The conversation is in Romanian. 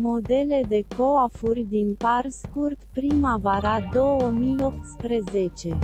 Modele de coafuri din par scurt primăvara 2018